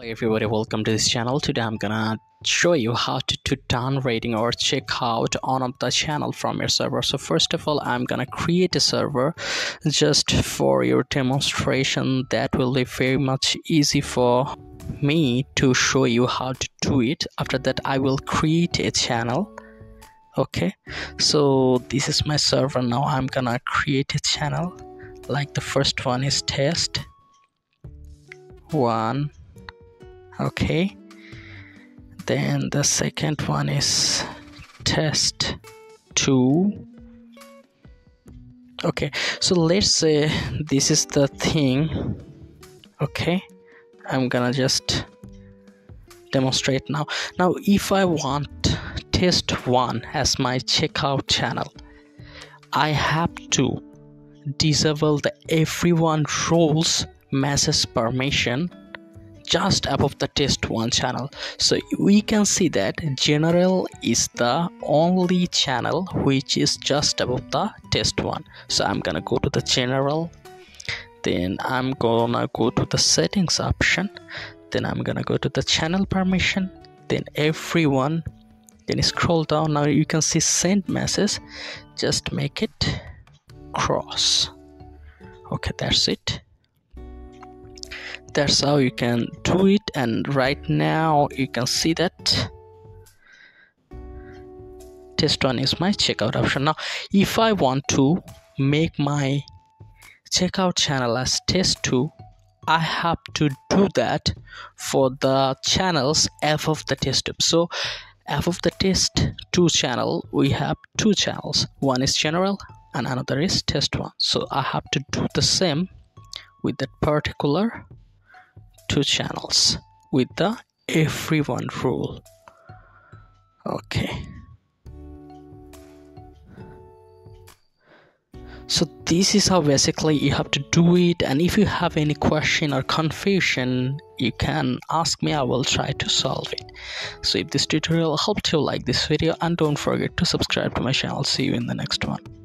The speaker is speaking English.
Hey everybody, welcome to this channel. Today I'm gonna show you how to done reading or check out on of the channel from your server. So first of all, I'm gonna create a server just for your demonstration. That will be very much easy for me to show you how to do it. After that, I will create a channel. Okay, so this is my server now. I'm gonna create a channel. Like the first one is test one okay. Then the second one is test 2 okay. So let's say this is the thing. Okay. I'm gonna just demonstrate now. Now if i want test 1 as my checkout channel i have to disable the everyone roles message permission just above the test one channel. So we can see that general is the only channel which is just above the test one. So i'm gonna go to the general. Then i'm gonna go to the settings option. Then i'm gonna go to the channel permission. Then everyone then scroll down. Now you can see send message. Just make it cross. Okay that's it that's how you can do it and right now you can see that. Test one is my checkout option. Now if i want to make my checkout channel as test 2 i have to do that for the channels f of the test 2. So f of the test 2 channel we have two channels. One is general and another is test one. So i have to do the same with that particular two channels with the everyone rule. Okay. So this is how basically you have to do it and if you have any question or confusion you can ask me i will try to solve it. So if this tutorial helped you like this video and don't forget to subscribe to my channel. See you in the next one